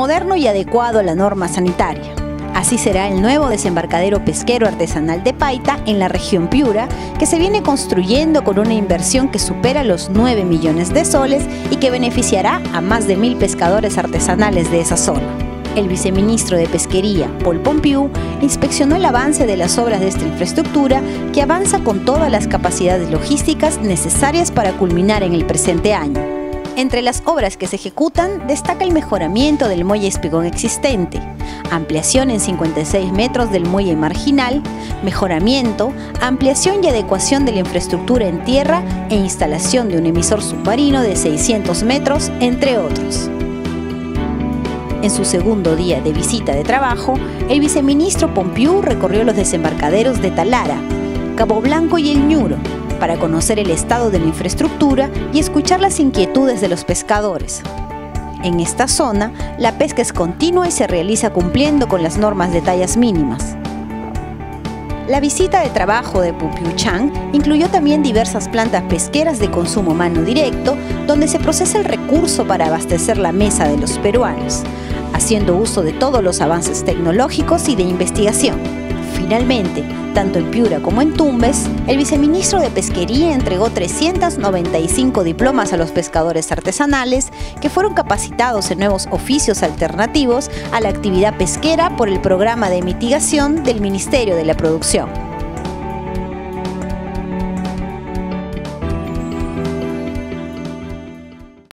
moderno y adecuado a la norma sanitaria. Así será el nuevo desembarcadero pesquero artesanal de Paita en la región Piura, que se viene construyendo con una inversión que supera los 9 millones de soles y que beneficiará a más de mil pescadores artesanales de esa zona. El viceministro de Pesquería, Paul Pompiu, inspeccionó el avance de las obras de esta infraestructura que avanza con todas las capacidades logísticas necesarias para culminar en el presente año. Entre las obras que se ejecutan destaca el mejoramiento del muelle espigón existente, ampliación en 56 metros del muelle marginal, mejoramiento, ampliación y adecuación de la infraestructura en tierra e instalación de un emisor submarino de 600 metros, entre otros. En su segundo día de visita de trabajo, el viceministro Pompiú recorrió los desembarcaderos de Talara, Cabo Blanco y El Ñuro, para conocer el estado de la infraestructura y escuchar las inquietudes de los pescadores. En esta zona, la pesca es continua y se realiza cumpliendo con las normas de tallas mínimas. La visita de trabajo de Pupiuchang incluyó también diversas plantas pesqueras de consumo humano directo, donde se procesa el recurso para abastecer la mesa de los peruanos, haciendo uso de todos los avances tecnológicos y de investigación. Finalmente, tanto en Piura como en Tumbes, el viceministro de Pesquería entregó 395 diplomas a los pescadores artesanales que fueron capacitados en nuevos oficios alternativos a la actividad pesquera por el programa de mitigación del Ministerio de la Producción.